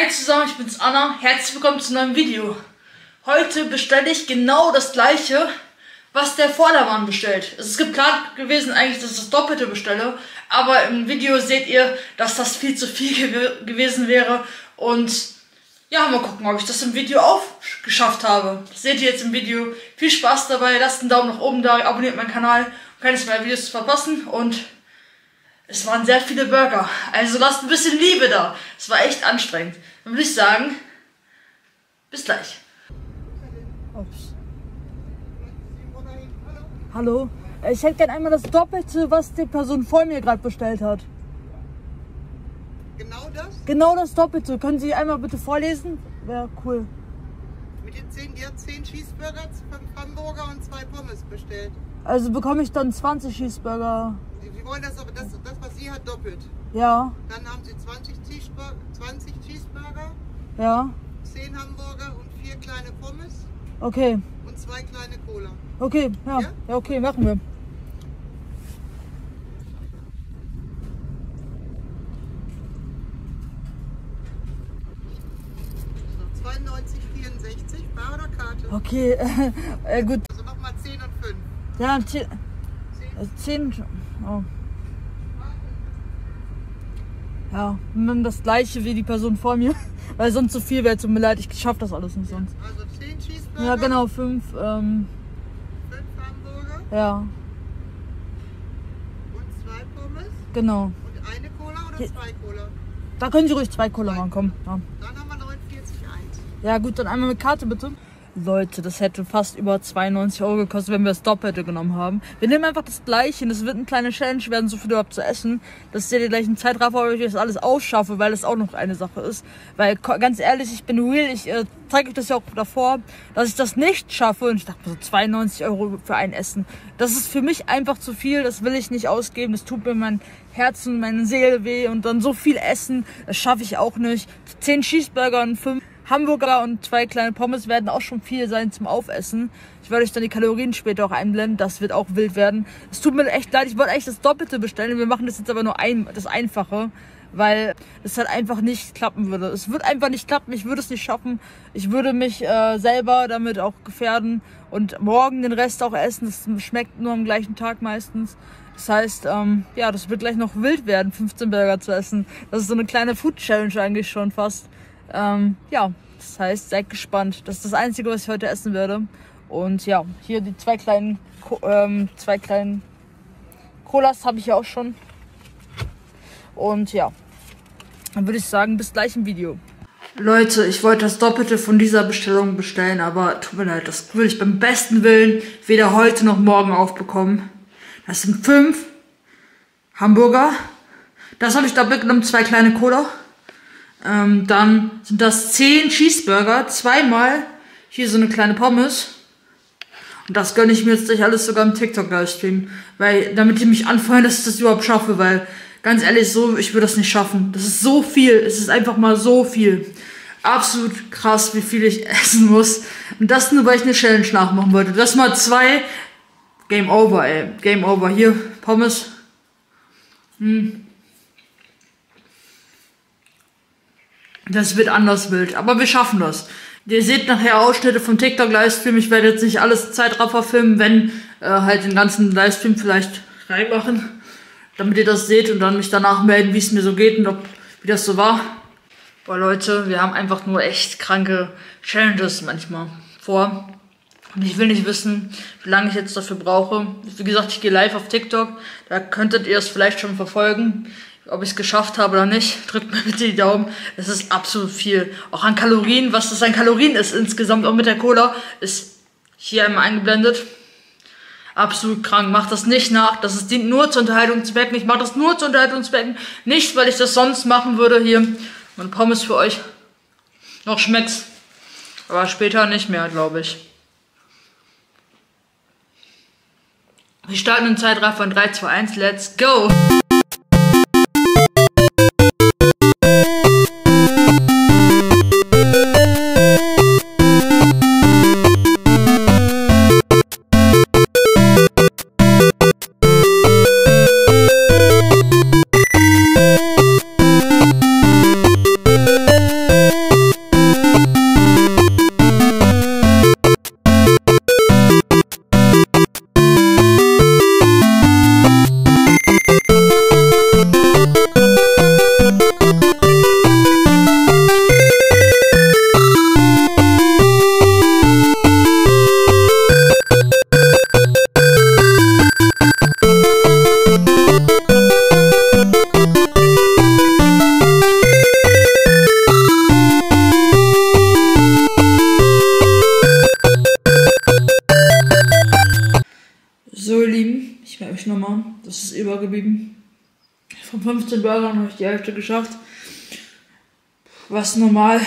Hi zusammen, ich bin's Anna. Herzlich willkommen zu einem neuen Video. Heute bestelle ich genau das gleiche, was der Vordermann bestellt. Es ist geplant gewesen eigentlich, dass ich das Doppelte bestelle, aber im Video seht ihr, dass das viel zu viel gew gewesen wäre und ja, mal gucken, ob ich das im Video auch geschafft habe. Das seht ihr jetzt im Video. Viel Spaß dabei, lasst einen Daumen nach oben da, abonniert meinen Kanal, um keines meiner Videos zu verpassen und es waren sehr viele Burger. Also lasst ein bisschen Liebe da. Es war echt anstrengend. Dann würde ich sagen, bis gleich. Ups. Hallo? Ich hätte gerne einmal das Doppelte, was die Person vor mir gerade bestellt hat. Genau das? Genau das Doppelte. Können Sie einmal bitte vorlesen? Wäre cool. Mit den 10, die hat 10 Cheeseburger, 5 Hamburger und 2 Pommes bestellt. Also bekomme ich dann 20 Cheeseburger. Sie, wollen das aber, das, das sie hat, doppelt. Ja, Dann haben sie 20 Cheeseburger, 20 Cheeseburger ja. 10 Hamburger und 4 kleine Pommes Okay. und 2 kleine Cola. Okay, ja. Ja? Ja, okay, machen wir. So, 92,64, Bar oder Karte? Okay, äh, gut. Also nochmal 10 und 5. Ja, 10. 10. 10. Oh. Ja, das gleiche wie die Person vor mir. Weil sonst zu viel wäre, tut mir leid, ich schaff das alles nicht sonst. Also 10 Cheeseburger, Ja, genau, 5. Ähm, 5 Hamburger ja, und 2 Pommes genau. und eine Cola oder Hier- 2 Cola? Da können Sie ruhig zwei Cola machen, komm. Ja. Dann haben wir 49,1. ja gut, dann einmal mit Karte bitte. Leute, das hätte fast über 92 Euro gekostet, wenn wir das Doppelte genommen haben. Wir nehmen einfach das gleiche. Das wird eine kleine Challenge werden, so viel überhaupt zu essen. Das ist ja die gleichen Zeitraffer, ob ich das alles ausschaffe, weil das auch noch eine Sache ist. Weil ganz ehrlich, ich bin real, ich äh, zeige euch das ja auch davor, dass ich das nicht schaffe. Und ich dachte so 92 Euro für ein Essen. Das ist für mich einfach zu viel, das will ich nicht ausgeben. Das tut mir mein Herz und meine Seele weh. Und dann so viel essen, das schaffe ich auch nicht. 10 Cheeseburger und 5 Hamburger und zwei kleine Pommes werden auch schon viel sein zum Aufessen. Ich werde euch dann die Kalorien später auch einblenden. Das wird auch wild werden. Es tut mir echt leid. Ich wollte eigentlich das Doppelte bestellen. Wir machen das jetzt aber nur ein, das Einfache, weil es halt einfach nicht klappen würde. Es wird einfach nicht klappen. Ich würde es nicht schaffen. Ich würde mich äh, selber damit auch gefährden und morgen den Rest auch essen. Das schmeckt nur am gleichen Tag meistens. Das heißt, ähm, ja, das wird gleich noch wild werden, 15 Burger zu essen. Das ist so eine kleine Food Challenge eigentlich schon fast. Ähm, ja, das heißt, seid gespannt. Das ist das Einzige, was ich heute essen werde. Und ja, hier die zwei kleinen, Co ähm, zwei kleinen Colas habe ich ja auch schon. Und ja, dann würde ich sagen, bis gleich im Video. Leute, ich wollte das Doppelte von dieser Bestellung bestellen, aber tut mir leid, das will ich beim besten Willen weder heute noch morgen aufbekommen. Das sind fünf Hamburger. Das habe ich doppelt genommen, zwei kleine Cola. Ähm, dann sind das zehn Cheeseburger, zweimal hier so eine kleine Pommes. Und das gönne ich mir jetzt gleich alles sogar im TikTok-Livestream. Weil, damit die mich anfeuern, dass ich das überhaupt schaffe, weil, ganz ehrlich, so, ich würde das nicht schaffen. Das ist so viel. Es ist einfach mal so viel. Absolut krass, wie viel ich essen muss. Und das nur, weil ich eine Challenge nachmachen wollte. Das mal zwei. Game over, ey. Game over. Hier, Pommes. Hm. Das wird anders wild. Aber wir schaffen das. Ihr seht nachher Ausschnitte vom TikTok-Livestream. Ich werde jetzt nicht alles Zeitraffer filmen, wenn äh, halt den ganzen Livestream vielleicht reinmachen. Damit ihr das seht und dann mich danach melden, wie es mir so geht und ob, wie das so war. Boah, Leute, wir haben einfach nur echt kranke Challenges manchmal vor. Und ich will nicht wissen, wie lange ich jetzt dafür brauche. Wie gesagt, ich gehe live auf TikTok. Da könntet ihr es vielleicht schon verfolgen. Ob ich es geschafft habe oder nicht, drückt mir bitte die Daumen. Es ist absolut viel. Auch an Kalorien, was das an Kalorien ist insgesamt, auch mit der Cola, ist hier einmal eingeblendet. Absolut krank. Macht das nicht nach. Das dient nur zur Unterhaltungszwecken. Ich mache das nur zur Unterhaltungszwecken. Nicht, weil ich das sonst machen würde. Hier, meine Pommes für euch. Noch schmeckt's. Aber später nicht mehr, glaube ich. Wir starten in Zeitraffer von 3, 2, 1. Let's go! Von 15 Burgern habe ich die Hälfte geschafft. Was normal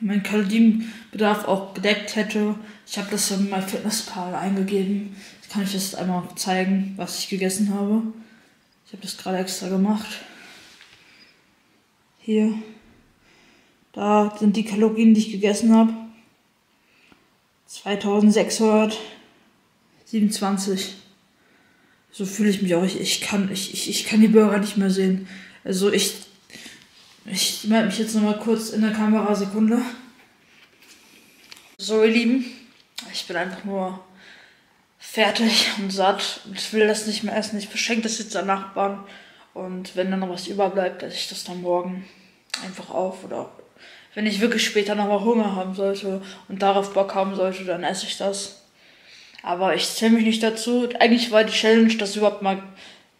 mein Kalorienbedarf auch gedeckt hätte. Ich habe das in mein Fitnesspal eingegeben. Jetzt kann ich das einmal zeigen, was ich gegessen habe. Ich habe das gerade extra gemacht. Hier. Da sind die Kalorien, die ich gegessen habe. 2627. So fühle ich mich auch. Ich, ich, kann, ich, ich, ich kann die Burger nicht mehr sehen. Also ich. Ich melde mich jetzt nochmal kurz in der Kamera. Sekunde. So, ihr Lieben. Ich bin einfach nur fertig und satt und will das nicht mehr essen. Ich verschenke das jetzt an Nachbarn. Und wenn dann noch was überbleibt, esse ich das dann morgen einfach auf. Oder wenn ich wirklich später nochmal Hunger haben sollte und darauf Bock haben sollte, dann esse ich das. Aber ich zähle mich nicht dazu. Eigentlich war die Challenge, das überhaupt mal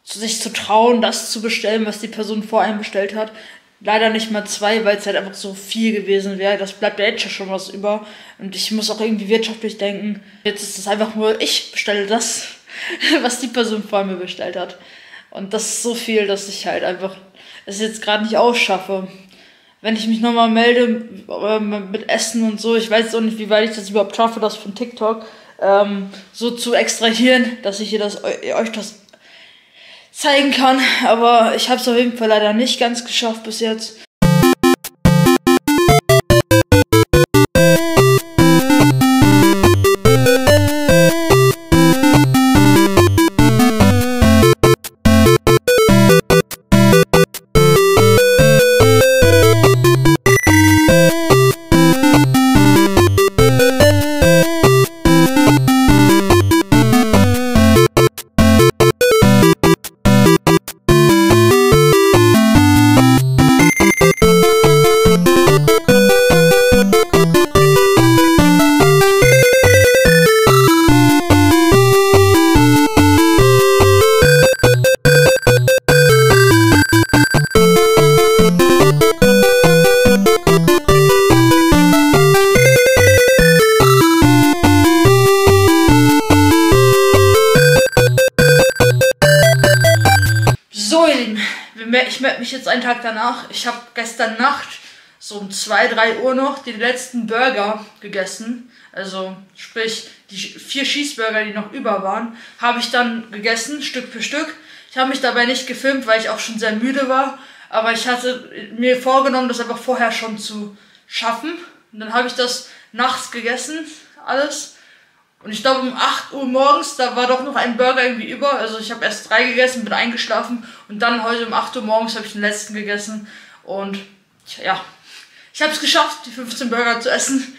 sich zu trauen, das zu bestellen, was die Person vor einem bestellt hat. Leider nicht mal zwei, weil es halt einfach so viel gewesen wäre. Das bleibt ja jetzt schon was über. Und ich muss auch irgendwie wirtschaftlich denken. Jetzt ist es einfach nur, ich bestelle das, was die Person vor mir bestellt hat. Und das ist so viel, dass ich halt einfach es jetzt gerade nicht ausschaffe. Wenn ich mich nochmal melde äh, mit Essen und so, ich weiß auch nicht, wie weit ich das überhaupt schaffe, das von TikTok ähm, so zu extrahieren, dass ich hier das, euch das zeigen kann. Aber ich habe es auf jeden Fall leider nicht ganz geschafft bis jetzt. Ich melde mich jetzt einen Tag danach. Ich habe gestern Nacht so um 2, 3 Uhr noch die letzten Burger gegessen. Also sprich die vier Schießburger, die noch über waren, habe ich dann gegessen, Stück für Stück. Ich habe mich dabei nicht gefilmt, weil ich auch schon sehr müde war. Aber ich hatte mir vorgenommen, das einfach vorher schon zu schaffen. Und dann habe ich das nachts gegessen, alles. Und ich glaube um 8 Uhr morgens, da war doch noch ein Burger irgendwie über. Also ich habe erst drei gegessen, bin eingeschlafen und dann heute um 8 Uhr morgens habe ich den letzten gegessen. Und ja, ich habe es geschafft, die 15 Burger zu essen.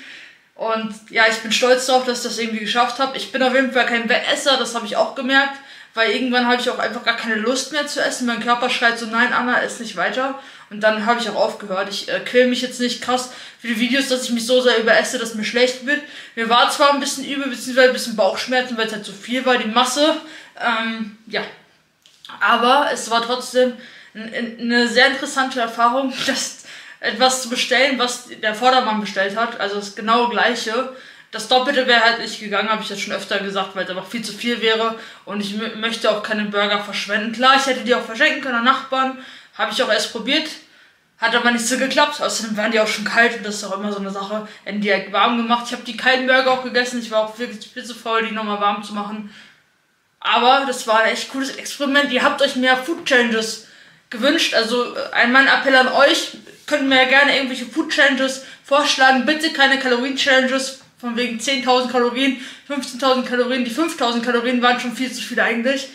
Und ja, ich bin stolz darauf, dass ich das irgendwie geschafft habe. Ich bin auf jeden Fall kein Wetesser, das habe ich auch gemerkt. Weil irgendwann habe ich auch einfach gar keine Lust mehr zu essen. Mein Körper schreit so, nein, Anna, ess nicht weiter. Und dann habe ich auch aufgehört. Ich äh, quäle mich jetzt nicht krass für die Videos, dass ich mich so sehr überesse, dass mir schlecht wird. Mir war zwar ein bisschen übel, beziehungsweise ein bisschen Bauchschmerzen, weil es halt zu so viel war, die Masse. Ähm, ja. Aber es war trotzdem eine sehr interessante Erfahrung, das etwas zu bestellen, was der Vordermann bestellt hat. Also das genaue gleiche. Das Doppelte wäre halt nicht gegangen, habe ich jetzt schon öfter gesagt, weil es einfach viel zu viel wäre. Und ich möchte auch keine Burger verschwenden. Klar, ich hätte die auch verschenken können an Nachbarn. Habe ich auch erst probiert. Hat aber nicht so geklappt. Außerdem waren die auch schon kalt und das ist auch immer so eine Sache. Werden die halt warm gemacht. Ich habe die kalten Burger auch gegessen. Ich war auch wirklich zu faul, die nochmal warm zu machen. Aber das war ein echt cooles Experiment. Ihr habt euch mehr Food Challenges gewünscht. Also äh, mein Appell an euch. Könnt mir ja gerne irgendwelche Food Challenges vorschlagen. Bitte keine Kalorien Challenges. Von wegen 10.000 Kalorien, 15.000 Kalorien. Die 5.000 Kalorien waren schon viel zu viel eigentlich.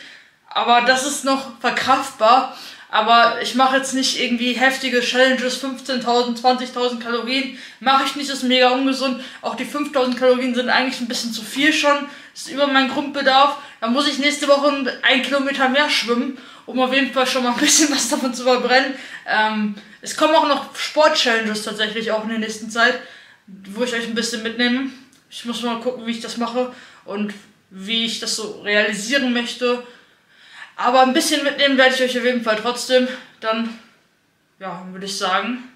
Aber das ist noch verkraftbar. Aber ich mache jetzt nicht irgendwie heftige Challenges, 15.000, 20.000 Kalorien. Mache ich nicht, ist mega ungesund. Auch die 5.000 Kalorien sind eigentlich ein bisschen zu viel schon. Ist über meinen Grundbedarf. Dann muss ich nächste Woche ein Kilometer mehr schwimmen, um auf jeden Fall schon mal ein bisschen was davon zu verbrennen. Ähm, es kommen auch noch Sport-Challenges tatsächlich auch in der nächsten Zeit, wo ich euch ein bisschen mitnehme. Ich muss mal gucken, wie ich das mache und wie ich das so realisieren möchte. Aber ein bisschen mitnehmen werde ich euch auf jeden Fall trotzdem. Dann, ja, würde ich sagen,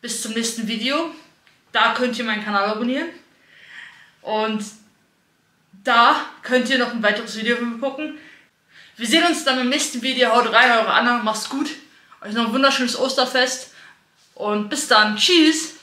bis zum nächsten Video. Da könnt ihr meinen Kanal abonnieren. Und da könnt ihr noch ein weiteres Video von mir gucken. Wir sehen uns dann im nächsten Video. Haut rein, eure Anhang, macht's gut. Euch noch ein wunderschönes Osterfest. Und bis dann. Tschüss.